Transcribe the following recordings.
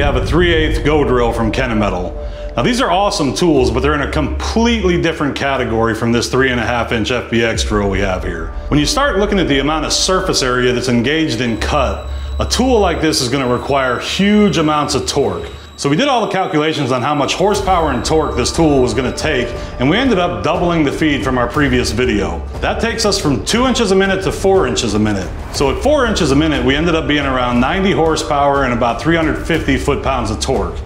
have a 3 8 GOdrill from Kennametal. Now these are awesome tools, but they're in a completely different category from this 3.5 inch FBX drill we have here. When you start looking at the amount of surface area that's engaged in cut, a tool like this is gonna require huge amounts of torque. So we did all the calculations on how much horsepower and torque this tool was gonna take, and we ended up doubling the feed from our previous video. That takes us from two inches a minute to four inches a minute. So at four inches a minute, we ended up being around 90 horsepower and about 350 foot-pounds of torque.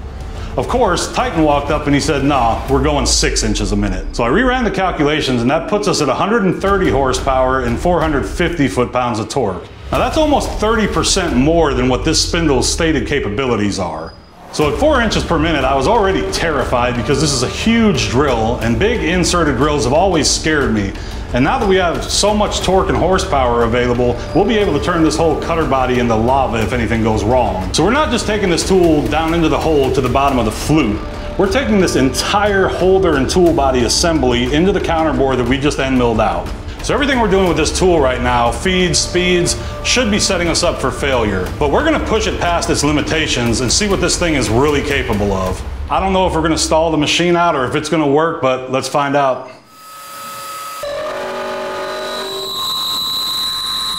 Of course, Titan walked up and he said, nah, we're going six inches a minute. So I reran the calculations and that puts us at 130 horsepower and 450 foot-pounds of torque. Now that's almost 30% more than what this spindle's stated capabilities are. So at four inches per minute, I was already terrified because this is a huge drill and big inserted drills have always scared me. And now that we have so much torque and horsepower available, we'll be able to turn this whole cutter body into lava if anything goes wrong. So we're not just taking this tool down into the hole to the bottom of the flute. We're taking this entire holder and tool body assembly into the counterbore that we just end milled out. So everything we're doing with this tool right now, feeds, speeds, should be setting us up for failure. But we're gonna push it past its limitations and see what this thing is really capable of. I don't know if we're gonna stall the machine out or if it's gonna work, but let's find out.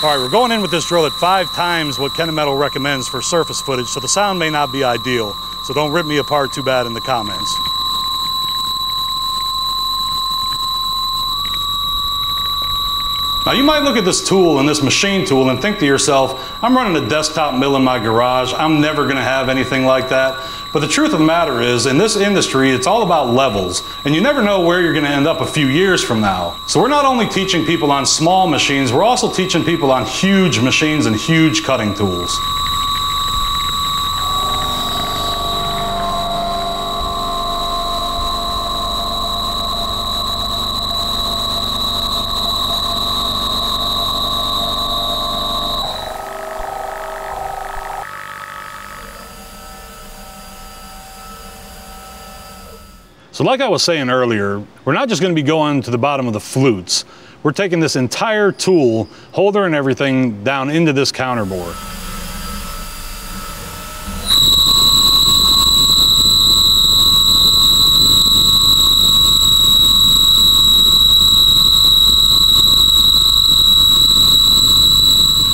All right, we're going in with this drill at five times what Kennametal recommends for surface footage, so the sound may not be ideal. So don't rip me apart too bad in the comments. Now you might look at this tool and this machine tool and think to yourself, I'm running a desktop mill in my garage. I'm never gonna have anything like that. But the truth of the matter is, in this industry, it's all about levels, and you never know where you're gonna end up a few years from now. So we're not only teaching people on small machines, we're also teaching people on huge machines and huge cutting tools. So like I was saying earlier, we're not just gonna be going to the bottom of the flutes. We're taking this entire tool, holder and everything, down into this counterbore.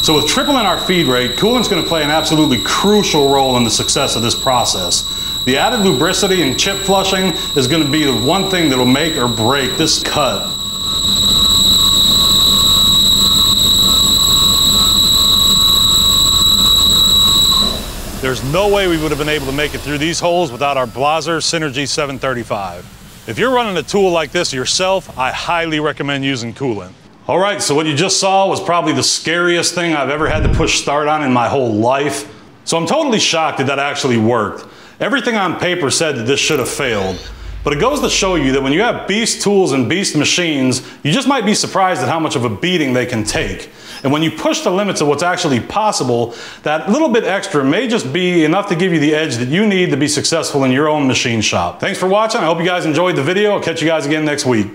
So with tripling our feed rate, coolant's gonna play an absolutely crucial role in the success of this process. The added lubricity and chip flushing is going to be the one thing that will make or break this cut. There's no way we would have been able to make it through these holes without our Blaser Synergy 735. If you're running a tool like this yourself, I highly recommend using coolant. All right, so what you just saw was probably the scariest thing I've ever had to push start on in my whole life. So I'm totally shocked that that actually worked. Everything on paper said that this should have failed. But it goes to show you that when you have beast tools and beast machines, you just might be surprised at how much of a beating they can take. And when you push the limits of what's actually possible, that little bit extra may just be enough to give you the edge that you need to be successful in your own machine shop. Thanks for watching. I hope you guys enjoyed the video. I'll catch you guys again next week.